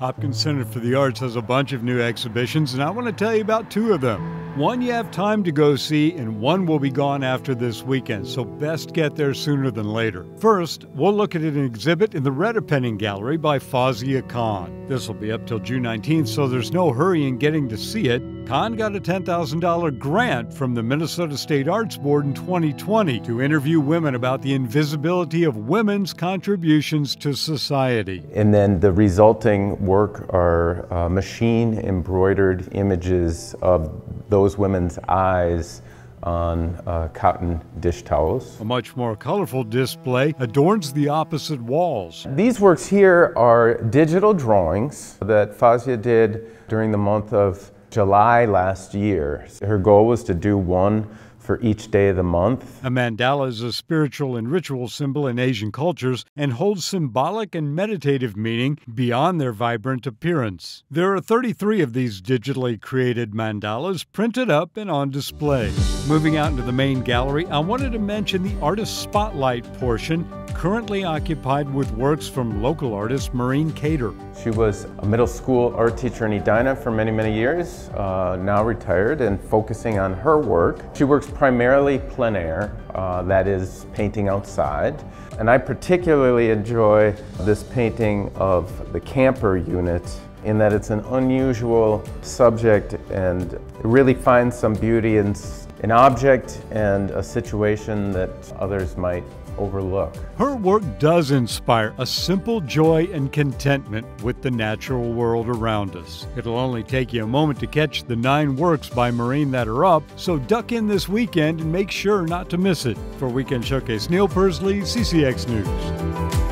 Hopkins Center for the Arts has a bunch of new exhibitions, and I want to tell you about two of them. One you have time to go see, and one will be gone after this weekend, so best get there sooner than later. First, we'll look at an exhibit in the Redepenning Gallery by Fawzia Khan. This will be up till June 19th, so there's no hurry in getting to see it. Khan got a $10,000 grant from the Minnesota State Arts Board in 2020 to interview women about the invisibility of women's contributions to society. And then the resulting work are uh, machine embroidered images of those women's eyes on uh, cotton dish towels. A much more colorful display adorns the opposite walls. These works here are digital drawings that Fawzia did during the month of July last year. Her goal was to do one for each day of the month. A mandala is a spiritual and ritual symbol in Asian cultures and holds symbolic and meditative meaning beyond their vibrant appearance. There are 33 of these digitally created mandalas printed up and on display. Moving out into the main gallery, I wanted to mention the Artist Spotlight portion currently occupied with works from local artist Maureen Cater. She was a middle school art teacher in Edina for many, many years, uh, now retired and focusing on her work. She works primarily plein air, uh, that is painting outside. And I particularly enjoy this painting of the camper unit in that it's an unusual subject and really finds some beauty in an object and a situation that others might overlook. Her work does inspire a simple joy and contentment with the natural world around us. It'll only take you a moment to catch the nine works by Maureen that are up, so duck in this weekend and make sure not to miss it. For Weekend Showcase, Neil Pursley, CCX News.